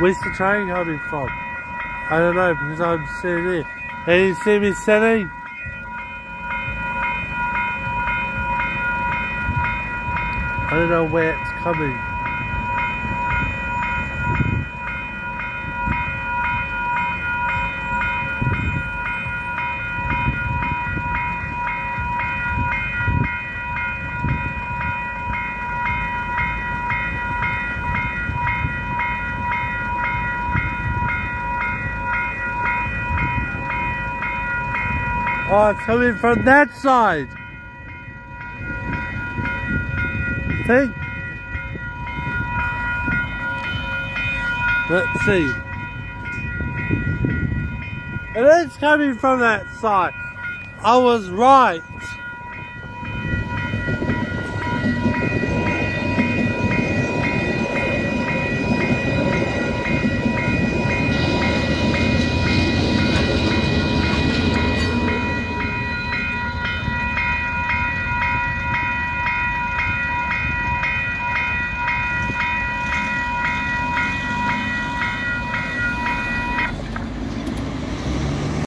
Where's the train coming from? I don't know because I'm sitting here. You see me sitting? I don't know where it's coming. Oh, it's coming from that side. See? Let's see. It is coming from that side. I was right.